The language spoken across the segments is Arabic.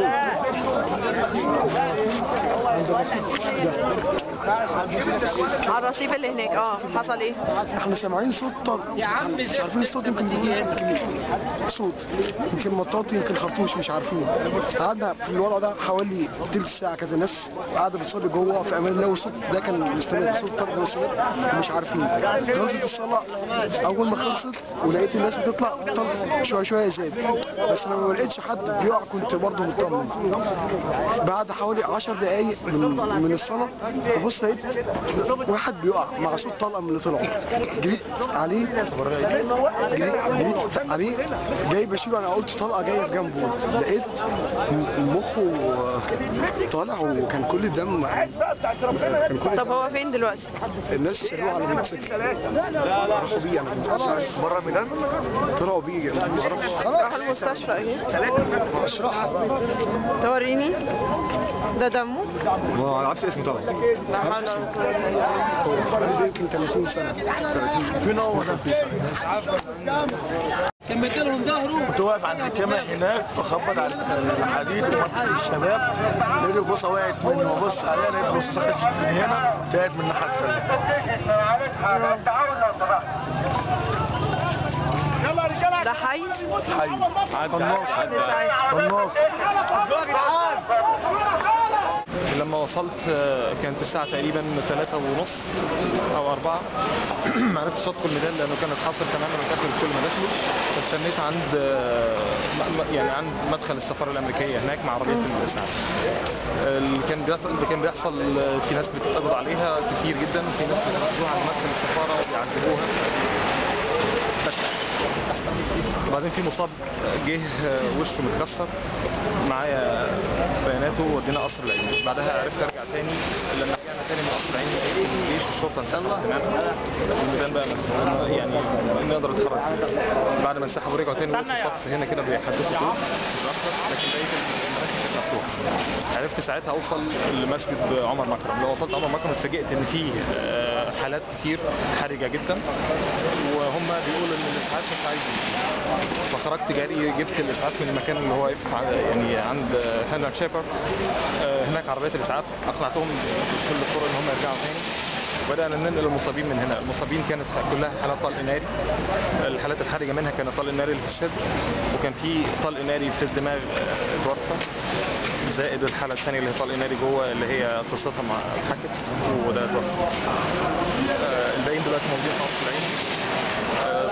来来来来来来来来 على الرصيف اللي هناك آه حصل إيه؟ إحنا سامعين صوت طلق مش عارفين الصوت يمكن بيقول يمكن صوت يمكن مطاطي يمكن خرطوش مش عارفين. قعدنا في الوضع ده حوالي تلت ساعة كانت الناس قاعدة بتصلي جوه في أمان الله والصوت ده كان مستمر. صوت مستمر ومش عارفين. خلصت الصلاة. أول ما خلصت ولقيت الناس بتطلع طلق شوية شوية زاد. بس لما ما لقيتش حد بيقع كنت برضه مطمن. بعد حوالي 10 دقايق من من الصلاة ببص لقيت واحد بيقع مع صوت طلقة من اللي طلعوا. جريت عليه جريت, جريت عليه. جاي بشيله أنا قلت طلقة جاية في جنبه لقيت مخه طالع وكان كل الدم كان كل طب هو فين دلوقتي؟ الناس سالوه على الموتوسيكل راحوا بيه أنا ما بره ميدان طلعوا بيه ما أعرفش. راح المستشفى إيه؟ اشرحها بقى توريني. ده دمه؟ ما أعرفش اسمه طبعا. بالله. عنده يمكن 30 سنه 30 فين هو ده كنت واقف عند الكاميرا هناك بخبط على الحديد ومطلع الشباب لقيت البوصه وقعت مني وبص عليها لقيت البوصه خشت من هنا طلعت من الناحيه الثانية ده حي حي قناص قناص وصلت آه، كانت الساعة تقريبا ثلاثة ونص أو أربعة. ما عرفتش أدخل الميدان لأنه كان اتحاصر تماما وكافر كل مداخله فاستنيت عند آه، يعني عند مدخل السفارة الأمريكية هناك مع عربية الإسعاف. اللي كان اللي كان بيحصل آه، في ناس بتتقبض عليها كتير جدا. وفي ناس بياخدوها عند مدخل السفارة وبيعذبوها بس وبعدين في مصاب جه وشه متكسر معايا بياناته ودينا قصر العيني. بعدها عرفت أرجع تاني لما رجعنا تاني من قصر العيني الجيش الشرطه انسحب تماما. الميدان بقى مسموح يعني نقدر نتحرك. بعد ما انسحبوا رجعوا تاني وقفوا صف هنا كده بيحدثوا أكتر لكن بقيه المراكز كانت مفتوحه عرفت ساعتها أوصل لمسجد عمر مكرم. لما وصلت عمر مكرم اتفاجئت إن في آه، حالات كتير حرجة جدا. وهم بيقولوا إن الإسعاف مش عايز يجي. فخرجت جري جبت الإسعاف من المكان اللي هو واقف يعني عند هنري شيبر. آه، هناك عربيه الإسعاف أقنعتهم بكل الطرق إن هم يرجعوا تاني. وبدأنا ننقل المصابين من هنا. المصابين كانت كلها حالات طلق ناري. الحالات الحرجة منها كانت طلق ناري اللي في الصدر وكان في طلق ناري في الدماغ اتوفى زائد الحالة الثانية اللي هي طلق ناري جوه اللي هي قصتها مع اتحكت وده اتوفى آه، الباقيين دلوقتي موجودين في العين.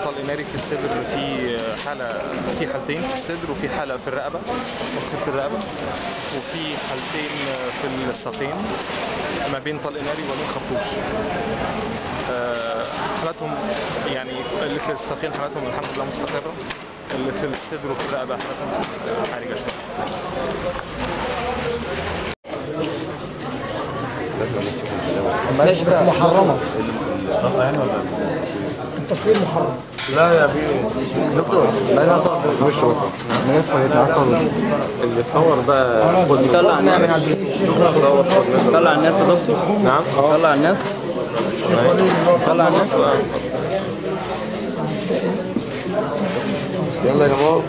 طلق ناري في الصدر في حالة في حالتين في الصدر وفي حالة في الرقبة. في الرقبة. وفي حالتين في الساقين. ما بين طلق ناري وما بين خرطوش. آه، حالاتهم يعني اللي في الساقين حالاتهم الحمد لله مستقرة. اللي في الصدر وفي الرقبة حالاتهم حرجة شوية بس محرمة؟ التصوير محرم. لا يا بيه. دكتور لا لا وشه بس اللي صور بقى خد. طلع الناس صور خد منه طلع الناس يا دكتور. نعم. طلع الناس طلع الناس يلا يا جماعة